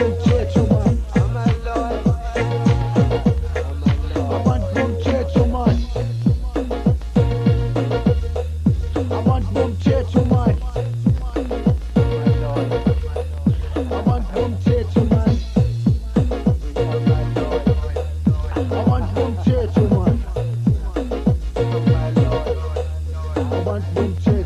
I want winter.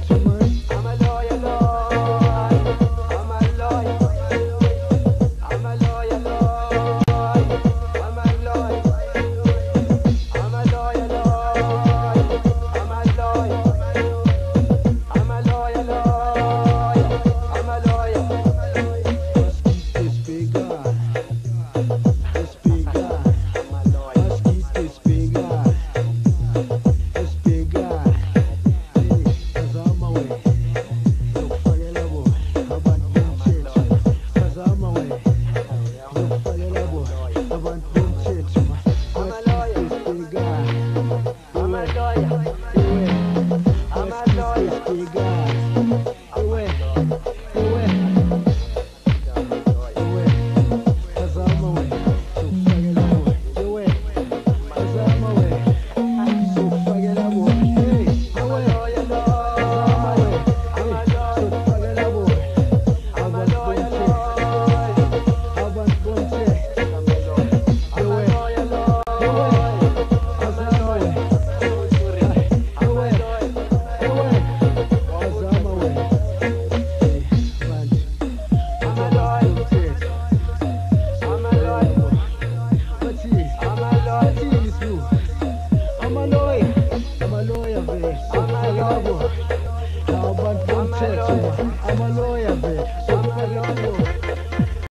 I'm babe. A lawyer. Lawyer,